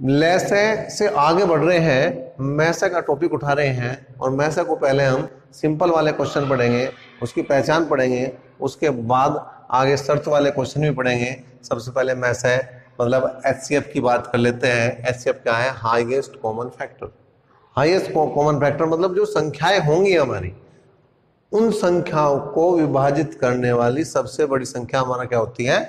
लैसे से आगे बढ़ रहे हैं, मैसे का टॉपिक उठा रहे हैं और मैसे को पहले हम सिंपल वाले क्वेश्चन पढ़ेंगे, उसकी पहचान पढ़ेंगे, उसके बाद आगे शर्त वाले क्वेश्चन भी पढ़ेंगे। सबसे पहले मैसे मतलब एचसीएफ की बात कर लेते हैं। एचसीएफ क्या है? Highest common factor highest common factor मतलब जो संख्याएँ होंगी हमारी, उन संख्याओं को विभाजित करने वाली सबसे बड़ी संख्या हमारा क्या होती है?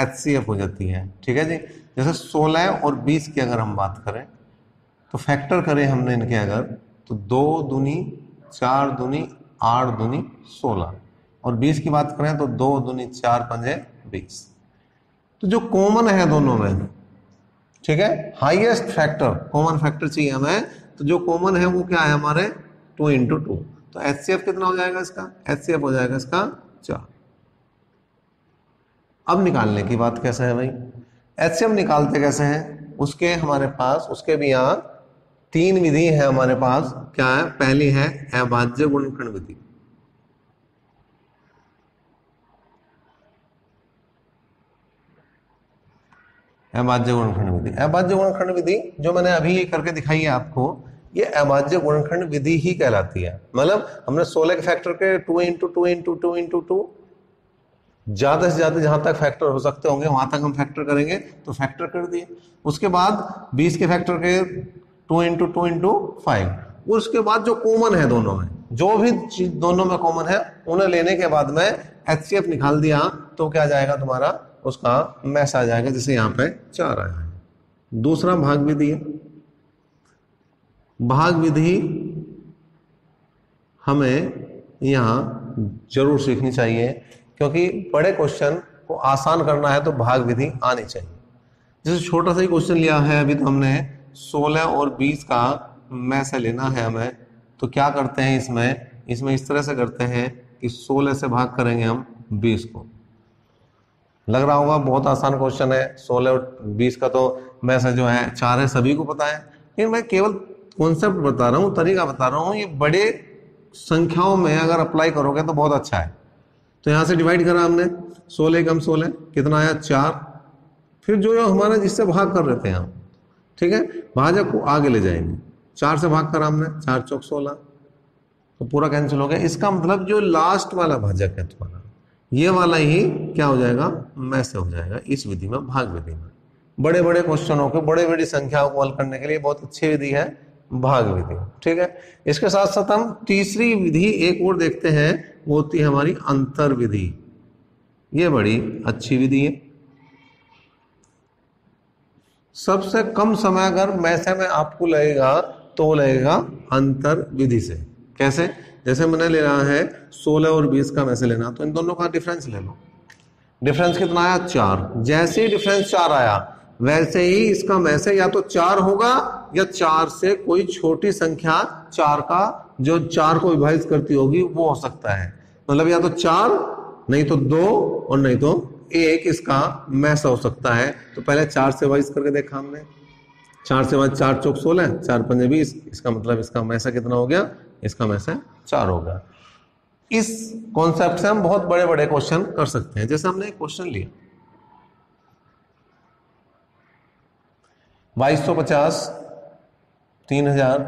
एचसीएफ हो जाती है। ठीक है जी? जैसे 16 और 20 की अगर हम बात करें तो फैक्टर करें हमने इनके अगर तो दो दुनी, चार दुनी, आठ दुनी, सोलह। और 20 की बात करें तो दो दुनी, चार पंजे बीस। तो जो कॉमन है दोनों में, ठीक है? हाईएस्ट फैक्टर कॉमन फैक्टर चाहिए हमें तो जो कॉमन है वो क्या है हमारे? टू इंटू टू तो एच कितना हो जाएगा इसका? एच हो जाएगा इसका चार। अब निकालने की बात कैसे है भाई? एच निकालते कैसे हैं? उसके हमारे पास, उसके भी यहाँ तीन विधि है हमारे पास। क्या है? पहली है अभाज्य गुणनखंड विधि। अभाज्य गुणनखंड विधि। अभाज्य गुणनखंड विधि जो मैंने अभी ये करके दिखाई है आपको, ये अभाज्य गुणखंड विधि ही कहलाती है। मतलब हमने सोलह के फैक्टर के two into two into two into two ज़्यादा से ज़्यादा जहाँ तक फैक्टर हो सकते होंगे, वहाँ तक हम फैक्टर करेंगे तो फैक्टर कर दिए। उसके बाद 20 के फैक्टर के two into two into five उसके बाद जो कॉमन है दोनों में, जो भी चीज़ दोनों में कॉमन है, उन्हें लेने के बाद में एच निकाल दिया तो क्या जाएगा तुम्हारा, उसका मैस आ जाएगा, जैसे यहाँ पे चार आया है। दूसरा भाग विधि भाग विधि हमें यहाँ ज़रूर सीखनी चाहिए। क्योंकि बड़े क्वेश्चन को आसान करना है तो भाग विधि आनी चाहिए। जैसे छोटा सा ही क्वेश्चन लिया है अभी तो हमने 16 और 20 का में से लेना है हमें तो क्या करते हैं इसमें? इसमें इस तरह से करते हैं कि 16 से भाग करेंगे हम 20 को। लग रहा होगा बहुत आसान क्वेश्चन है 16 और 20 का तो में से जो है, चार है, सभी को पता है। लेकिन मैं केवल कॉन्सेप्ट बता रहा हूँ, तरीका बता रहा हूँ, ये बड़े संख्याओं में अगर अप्लाई करोगे तो बहुत अच्छा है। तो यहाँ से डिवाइड करा हमने। सोलह कम सोलह। कितना आया? चार। फिर जो हमारा जिससे भाग कर रहे थे हम। ठीक है? भाजक को आगे ले जाएँगे। चार से भाग करा हमने। चार चौक सोलह। तो पूरा कैंसिल हो गया। इसका मतलब जो लास्ट वाला भाजक है तुम्हारा, ये वाला ही क्या हो जाएगा? मैं से हो जाएगा। इस विधि में भाग विधि में। बड़े बड़े क्वेश्चनों के बड़े बड़ी संख्याओं को हल करने के लिए बहुत अच्छी विधि है। भाग विधि ठीक है? इसके साथ साथ हम तीसरी विधि एक और देखते हैं, वो होती है हमारी अंतर विधि। ये बड़ी अच्छी विधि है। सबसे कम समय अगर मैसे में आपको लगेगा तो लगेगा अंतर विधि से। कैसे? जैसे मैंने ले रहा है 16 और 20 का मैसे लेना तो इन दोनों का डिफरेंस ले लो। डिफरेंस कितना आया? चार। जैसे ही डिफरेंस चार आया वैसे ही इसका मैसे या तो चार होगा या चार से कोई छोटी संख्या चार का, जो चार को विभाजित करती होगी, वो हो सकता है। मतलब या तो चार, नहीं तो दो और नहीं तो एक इसका मैस हो सकता है। तो पहले चार से वाइज करके देखा हमने। चार से वाइज चार चौक सोलह, चार पंजे बीस, इसका मतलब इसका मैसा कितना हो गया? इसका मैसा चार हो गया। इस कॉन्सेप्ट से हम बहुत बड़े बड़े क्वेश्चन कर सकते हैं। जैसे हमने एक क्वेश्चन लिया। बाईस सौ पचास, तीन हज़ार,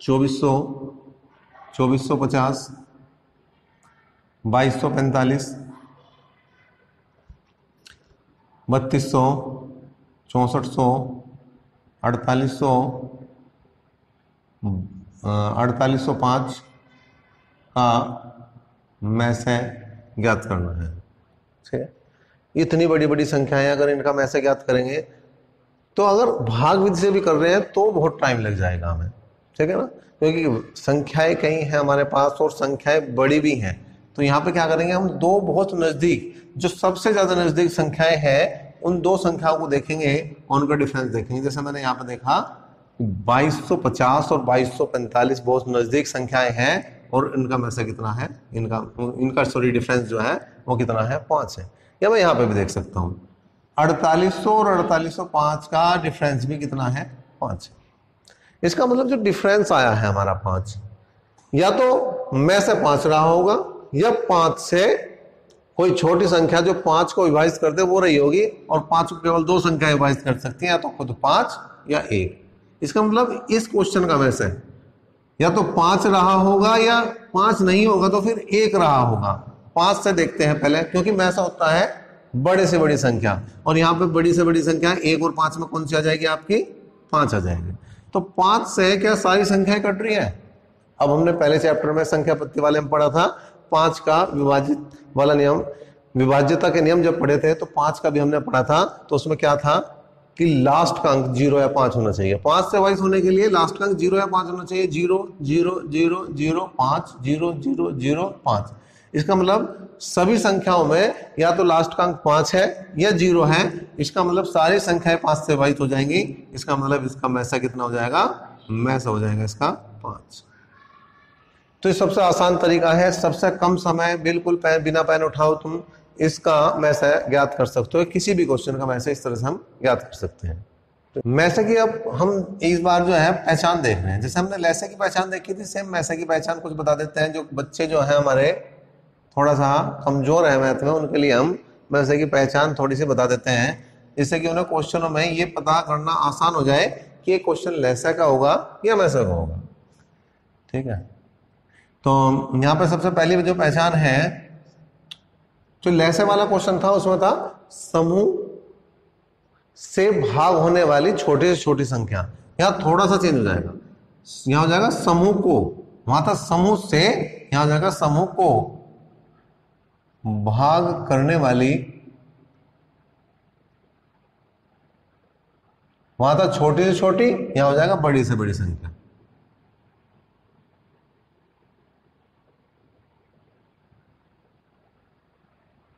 चौबीस सौ चौबीस सौ पचास, बाईस सौ पैंतालीस, बत्तीस सौ, चौंसठ सौ, अड़तालीस सौ अड़तालीस सौ पाँच का मैसे ज्ञात करना है। ठीक है? इतनी बड़ी बड़ी संख्याएँ अगर इनका मैसे ज्ञात करेंगे तो अगर भाग विधि से भी कर रहे हैं तो बहुत टाइम लग जाएगा हमें। ठीक है ना? क्योंकि संख्याएँ कई हैं हमारे पास और संख्याएँ बड़ी भी हैं। तो यहाँ पे क्या करेंगे, हम दो बहुत नज़दीक, जो सबसे ज़्यादा नज़दीक संख्याएँ हैं, उन दो संख्याओं को देखेंगे और उनका डिफरेंस देखेंगे? जैसे मैंने यहाँ पे देखा 2250 और 2245 बहुत नज़दीक संख्याएँ हैं, और इनका मैसे कितना है? इनका इनका सॉरी डिफरेंस जो है, वो कितना है? पाँच है। या मैं यहाँ पे भी देख सकता हूँ। अड़तालीस और अड़तालीस का डिफरेंस भी कितना है? पाँच इसका मतलब जो डिफरेंस आया है हमारा पाँच, या तो मैं से पाँच रहा होगा, या पाँच से कोई छोटी संख्या जो पाँच को विभाजित कर दे, वो रही होगी, और पाँच को केवल दो संख्या विभाजित कर सकती है, या तो खुद पाँच या एक। इसका मतलब इस क्वेश्चन का वैसे या तो पाँच रहा होगा या पाँच नहीं होगा तो फिर एक रहा होगा। पाँच से देखते हैं पहले, क्योंकि मैसा होता है बड़े से बड़ी संख्या। और यहाँ पे बड़ी से बड़ी संख्या, एक और पाँच में कौन सी आ जाएगी आपकी? पाँच आ जाएगी। तो पाँच से क्या सारी संख्याएँ कट रही है? अब हमने पहले चैप्टर में संख्या पत्ती वाले में पढ़ा था। पाँच का विभाजित वाला नियम, विभाज्यता के नियम जब पढ़े थे तो पाँच का भी हमने पढ़ा था। तो उसमें क्या था? कि लास्ट का अंक ज़ीरो या पाँच होना चाहिए। पाँच से वाइस होने के लिए लास्ट का अंक ज़ीरो या पाँच होना चाहिए? ज़ीरो ज़ीरो ज़ीरो ज़ीरो, पाँच, ज़ीरो ज़ीरो ज़ीरो, पाँच। इसका मतलब सभी संख्याओं में या तो लास्ट का अंक पाँच है या ज़ीरो है, इसका मतलब सारी संख्याएँ पाँच से वाइस हो जाएँगी। इसका मतलब इसका मैसा कितना हो जाएगा? मैसा हो जाएगा इसका पाँच। तो ये सबसे आसान तरीका है, सबसे कम समय, बिल्कुल पैन बिना पैन उठाओ तुम, इसका मैसा ज्ञात कर सकते हो। किसी भी क्वेश्चन का मैसे इस तरह से हम ज्ञात कर सकते हैं। तो मैसे की अब हम इस बार जो है पहचान देख रहे हैं। जैसे हमने लैसे की पहचान देखी थी सेम मैसे की पहचान कुछ बता देते हैं, जो बच्चे जो है हमारे थोड़ा सा कमज़ोर है मैथ में, उनके लिए हम मैसे की पहचान थोड़ी सी बता देते हैं, जिससे कि उन्हें क्वेश्चनों में ये पता करना आसान हो जाए कि ये क्वेश्चन लैसा का होगा या मैसा का होगा। ठीक है? तो यहाँ पे सबसे पहली जो पहचान है, जो लैसे वाला क्वेश्चन था, उसमें था समूह से भाग होने वाली छोटी से छोटी संख्या। यहाँ थोड़ा सा चेंज हो जाएगा। यहाँ हो जाएगा समूह को। वहाँ था समूह से, यहाँ हो जाएगा समूह को। भाग करने वाली वहाँ था छोटी से छोटी, यहाँ हो जाएगा बड़ी से बड़ी संख्या।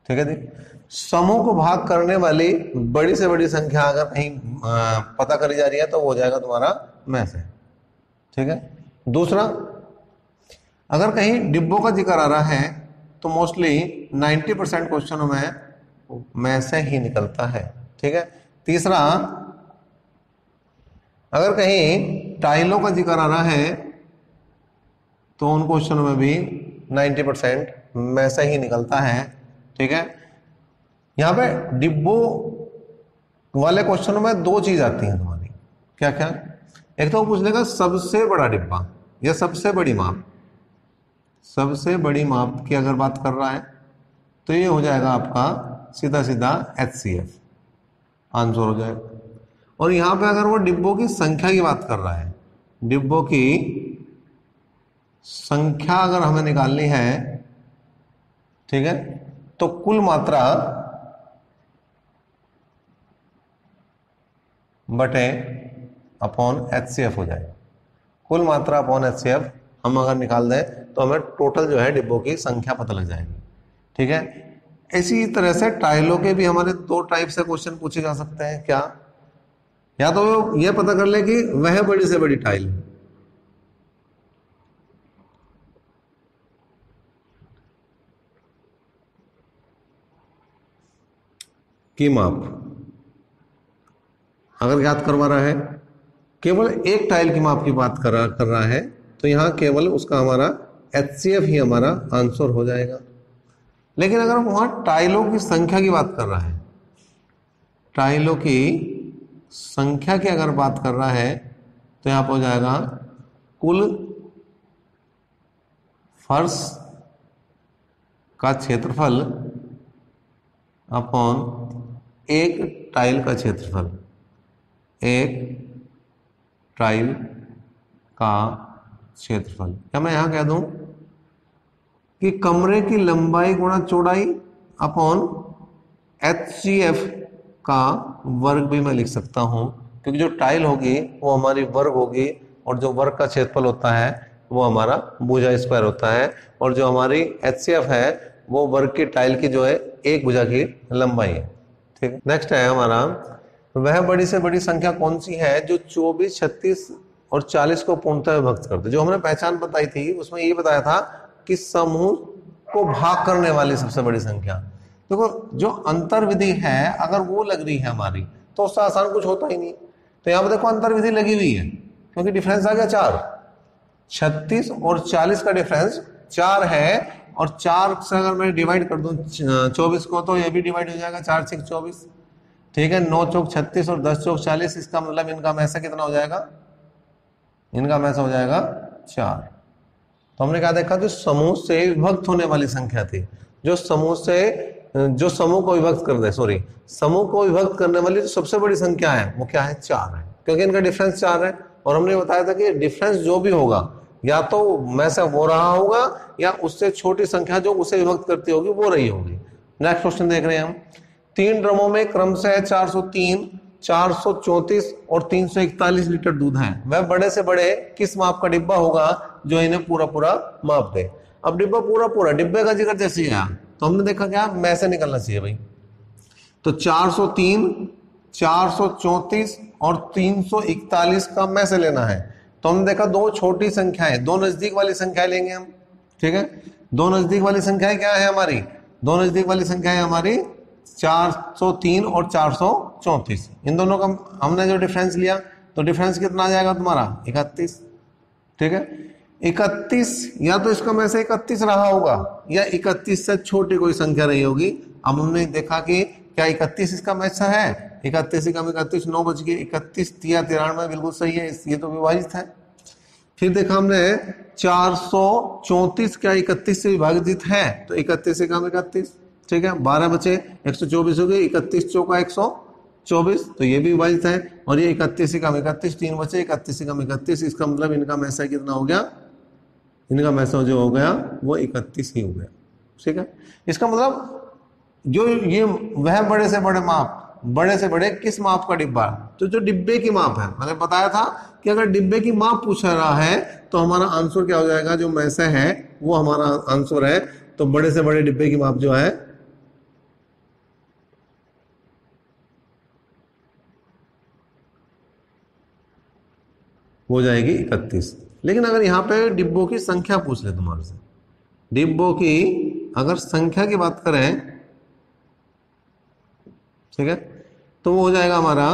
ठीक है जी? समूह को भाग करने वाली बड़ी से बड़ी संख्या अगर कहीं पता करी जा रही है तो वो हो जाएगा तुम्हारा मैथ है ठीक है? दूसरा, अगर कहीं डिब्बों का ज़िक्र आ रहा है तो मोस्टली 90 परसेंट क्वेश्चनों में मैसे ही निकलता है, ठीक है? तीसरा, अगर कहीं टाइलों का ज़िक्र आ रहा है तो उन क्वेश्चनों में भी 90 परसेंट मैसे ही निकलता है, ठीक है? यहाँ पे डिब्बो वाले क्वेश्चनों में दो चीज़ आती हैं तुम्हारी। क्या क्या एक तो पूछ लेगा सबसे बड़ा डिब्बा या सबसे बड़ी माप। सबसे बड़ी माप की अगर बात कर रहा है तो ये हो जाएगा आपका सीधा सीधा एच सी एफ़ आंसर हो जाएगा। और यहाँ पे अगर वो डिब्बों की संख्या की बात कर रहा है, डिब्बों की संख्या अगर हमें निकालनी है, ठीक है तो कुल मात्रा बटे अपॉन एच सी एफ़ हो जाएगा। कुल मात्रा अपॉन एच सी एफ़ हम अगर निकाल दें तो हमें टोटल जो है डिब्बों की संख्या पता लग जाएगी। ठीक है? इसी तरह से टाइलों के भी हमारे दो टाइप से क्वेश्चन पूछे जा सकते हैं, क्या? या तो यह पता कर ले कि वह बड़ी से बड़ी टाइल की माप? अगर याद करवा रहा है, केवल एक टाइल की माप की बात कर रहा कर रहा है तो यहाँ केवल उसका हमारा एच सी एफ़ ही हमारा आंसर हो जाएगा। लेकिन अगर हम वहाँ टाइलों की संख्या की बात कर रहा है, टाइलों की संख्या की अगर बात कर रहा है तो यहाँ पर हो जाएगा कुल फर्श का क्षेत्रफल अपॉन एक टाइल का क्षेत्रफल। एक टाइल का क्षेत्रफल। क्या मैं यहाँ कह दूँ कि कमरे की लंबाई गुणा चौड़ाई अपॉन एच सी एफ़ का वर्ग भी मैं लिख सकता हूँ क्योंकि जो टाइल होगी वो हमारी वर्ग होगी और जो वर्ग का क्षेत्रफल होता है वो हमारा भुजा स्क्वायर होता है और जो हमारी एच सी एफ़ है वो वर्ग की टाइल की जो है एक भुजा की लंबाई है। ठीक नेक्स्ट है हमारा वह बड़ी से बड़ी संख्या कौन सी है जो 24, 36 और 40 को पूर्णतः विभक्त करते जो हमने पहचान बताई थी, उसमें ये बताया था कि समूह को भाग करने वाली सबसे बड़ी संख्या। देखो, जो अंतर विधि है, अगर वो लग रही है हमारी तो उससे आसान कुछ होता ही नहीं। तो यहाँ पर देखो अंतर विधि लगी हुई है, क्योंकि डिफरेंस आ गया चार। छत्तीस और चालीस का डिफरेंस चार है, और चार से अगर मैं डिवाइड कर दूँ चौबीस को तो ये भी डिवाइड हो जाएगा चार छः चौबीस। ठीक है, नौ चौक छत्तीस और दस चौक चालीस, इसका मतलब इनका मैसा कितना हो जाएगा? इनका मैसा हो जाएगा चार। तो हमने क्या देखा जो समूह से विभक्त होने वाली संख्या थी। जो समूह से जो समूह को विभक्त कर दे सॉरी समूह को विभक्त करने वाली जो सबसे बड़ी संख्या है वो क्या है? चार है। क्योंकि इनका डिफरेंस चार है। और हमने बताया था कि डिफरेंस जो भी होगा या तो मैसा हो रहा होगा या उससे छोटी संख्या जो उसे विभक्त करती होगी वो रही होगी। नेक्स्ट क्वेश्चन देख रहे हैं हम। तीन ड्रमों में क्रम से 403, 434 और 341 लीटर दूध है। वह बड़े से बड़े किस माप का डिब्बा होगा जो इन्हें पूरा पूरा माप दे? अब डिब्बा पूरा पूरा डिब्बे का ज़िक्र जैसे आया तो हमने देखा क्या? मैं से निकलना चाहिए भाई। तो 403, 434 और 341 का मैं से लेना है। तो हमने देखा दो छोटी संख्याएँ दो नज़दीक वाली संख्याएँ लेंगे हम। ठीक है? दो नज़दीक वाली संख्याएँ क्या है हमारी? दो नज़दीक वाली संख्याएँ हमारी 403 और 434 इन दोनों का हमने जो डिफरेंस लिया तो डिफरेंस कितना आ जाएगा तुम्हारा? इकतीस। ठीक है? इकतीस, या तो इसका में से इकतीस रहा होगा, या इकतीस से छोटी कोई संख्या रही होगी। अब हमने देखा कि क्या इकतीस इसका मैच है? इकतीस कम इकतीस, नौ बज गए इकतीस, तिया तिरानवे, बिल्कुल सही है, ये तो विभाजित है। फिर देखा हमने, चार सौ चौतीस क्या इकतीस से विभाजित है? तो इकतीस कम इकतीस। ठीक है? बारह बचे, एक सौ चौबीस हो गए, इकतीस चौका एक सौ चौबीस तो ये भी विभाजित है। और ये इकतीस कम, इकतीस तीन बचे, इकतीस कम, इकतीस, इसका मतलब इनका मैसा कितना हो गया? इनका मैसा जो हो गया, वो इकतीस ही हो गया। ठीक है? इसका मतलब जो ये, वह बड़े से बड़े माप, बड़े से बड़े किस माप का डिब्बा? तो जो डिब्बे की माप है। मैंने बताया था कि अगर डिब्बे की माप पूछा रहा है तो हमारा आंसर क्या हो जाएगा? जो मैसे है, वो हमारा आंसर है। तो बड़े से बड़े डिब्बे की माप जो है हो जाएगी इकतीस। लेकिन अगर यहाँ पे डिब्बों की संख्या पूछ ले तुम्हारे से, डिब्बों की अगर संख्या की बात करें, ठीक है तो वो हो जाएगा हमारा,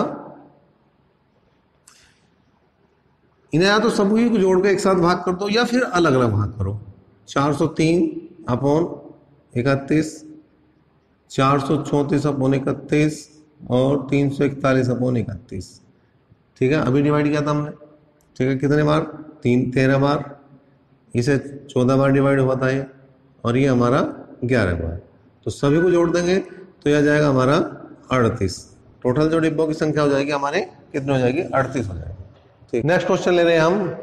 इन्हें या तो सभी को जोड़ के एक साथ भाग कर दो या फिर अलग अलग भाग करो। 403 अपॉन इकतीस, चार सौ चौंतीस अपॉन इकतीस और तीन सौ इकतालीस अपॉन इकतीस। ठीक है, अभी डिवाइड किया था हमने। ठीक है, कितने बार? तीन, तेरह बार। इसे चौदह बार डिवाइड हुआ था ये, और ये हमारा ग्यारह बार। तो सभी को जोड़ देंगे तो यह जाएगा हमारा अड़तीस। टोटल जो डिब्बों की संख्या हो जाएगी, हमारे कितने हो जाएगी? अड़तीस हो जाएगी। ठीक। नेक्स्ट क्वेश्चन ले रहे हैं हम।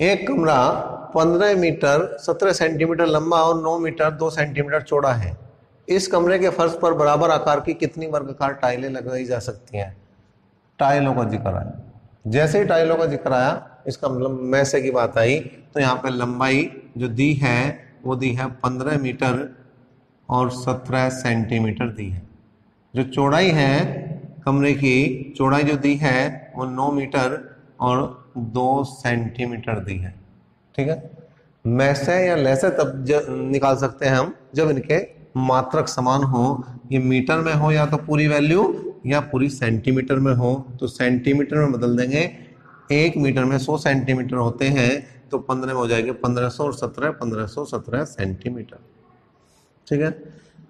एक कमरा पंद्रह मीटर, सत्रह सेंटीमीटर लंबा और नौ मीटर, दो सेंटीमीटर चौड़ा है। इस कमरे के फर्श पर बराबर आकार की कितनी वर्गकार टाइलें लगाई जा सकती हैं? टाइलों का ज़िक्र आया जैसे ही टाइलों का ज़िक्र आया, इसका मतलब मैसे की बात आई तो यहाँ पे लंबाई जो दी है, वो दी है पंद्रह मीटर और सत्रह सेंटीमीटर दी है। जो चौड़ाई है, कमरे की चौड़ाई जो दी है, वो नौ मीटर और दो सेंटीमीटर दी है। ठीक है? मैसे या लैसे तब निकाल सकते हैं हम, जब इनके मात्रक समान हो, ये मीटर में हो या तो पूरी वैल्यू या पूरी सेंटीमीटर में हो तो सेंटीमीटर में बदल देंगे। एक मीटर में सौ सेंटीमीटर होते हैं तो पंद्रह में हो जाएँगे पंद्रह सौ और सत्रह, पंद्रह सौ सत्रह सेंटीमीटर। ठीक है?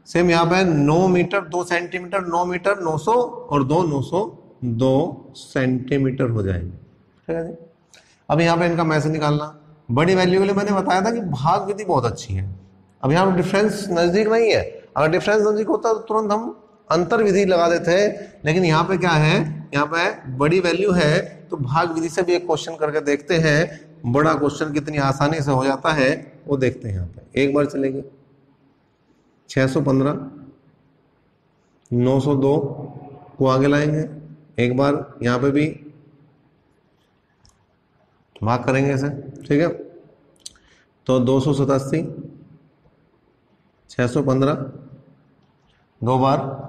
सेम यहाँ पे नौ मीटर, दो सेंटीमीटर, नौ मीटर, नौ सौ और दो, नौ सौ दो सेंटीमीटर हो जाएँगे। ठीक है अब यहाँ पे इनका मैसेज निकालना। बड़ी वैल्यू के लिए मैंने बताया था कि भाग विधि बहुत अच्छी है। अब यहाँ पे डिफरेंस नज़दीक नहीं है। अगर डिफरेंस नज़दीक होता तो तुरंत हम अंतर विधि लगा देते हैं। लेकिन यहाँ पे क्या है? यहाँ पे बड़ी वैल्यू है तो भाग विधि से भी एक क्वेश्चन करके देखते हैं। बड़ा क्वेश्चन कितनी आसानी से हो जाता है, वो देखते हैं यहाँ पे। एक बार चलेगी। छः सौ पंद्रह, नौ सौ दो को आगे लाएँगे। एक बार यहाँ पे भी भाग करेंगे इसे, ठीक है? तो दो सौ सतासी छः सौ पंद्रह, दो बार।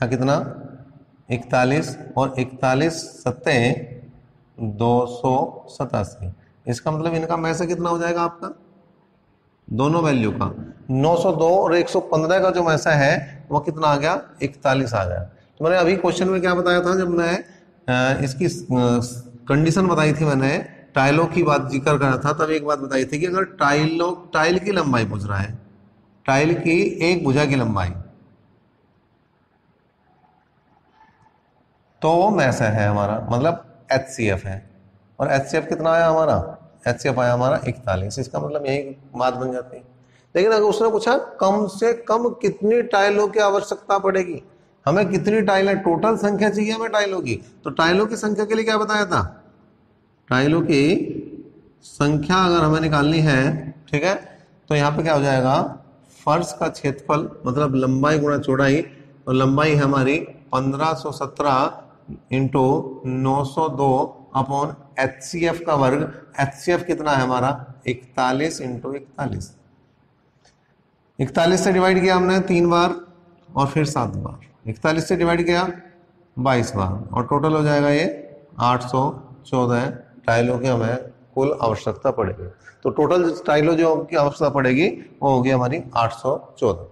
या कितना? इकतालीस और इकतालीस सत्ते दो सौ सतासी। इसका मतलब इनका मैसे कितना हो जाएगा आपका? दोनों वैल्यू का। 902 और 115 का जो मैसा है वो कितना आ गया? इकतालीस आ गया। तो मैंने अभी क्वेश्चन में क्या बताया था, जब मैं इसकी कंडीशन बताई थी मैंने, टाइलों की बात ज़िक्र करा था, तब एक बात बताई थी कि अगर टाइलों, टाइल की लंबाई पूछ रहा है, टाइल की एक भुजा की लंबाई तो वो मैसा है हमारा। मतलब एच सी एफ़ है। और एच सी एफ़ कितना आया हमारा? एच सी एफ़ आया हमारा इकतालीस। इसका मतलब यही बात बन जाती है। लेकिन अगर उसने पूछा, कम से कम कितनी टाइलों की आवश्यकता पड़ेगी? हमें कितनी टाइलें टोटल संख्या चाहिए हमें टाइलों की। तो टाइलों की संख्या के लिए क्या बताया था? टाइलों की संख्या अगर हमें निकालनी है, ठीक है तो यहाँ पे क्या हो जाएगा? फर्श का क्षेत्रफल मतलब लंबाई गुणा चौड़ाई, और लंबाई हमारी 1517 सौ इंटू नौ सौ दो अपॉन एच सी एफ़ का वर्ग एच सी एफ़ कितना है हमारा? इकतालीस इंटू इकतालीस। इकतालीस से डिवाइड किया हमने तीन बार और फिर सात बार। इकतालीस से डिवाइड किया बाईस बार और टोटल हो जाएगा ये आठ सौ चौदह टाइलों की हमें कुल आवश्यकता पड़ेगी। तो टोटल टाइलों जो की आवश्यकता पड़ेगी, वो होगी हमारी आठ सौ चौदह।